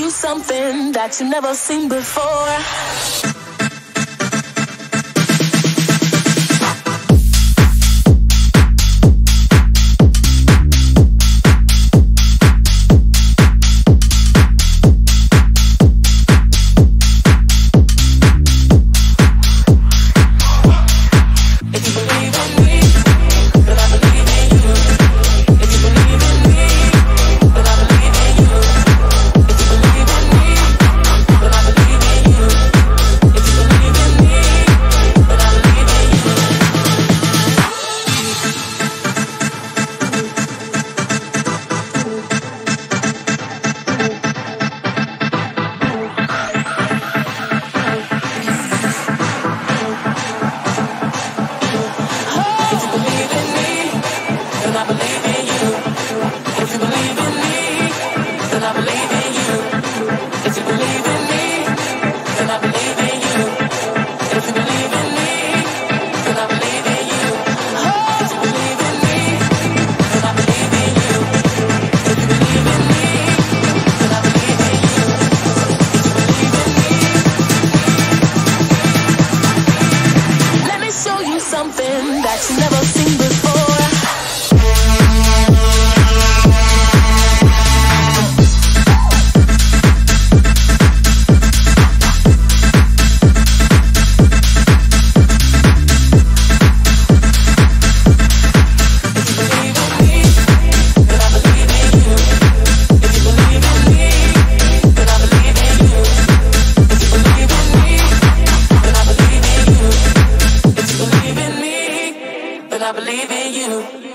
you something that you never seen before. never seen before. baby, you.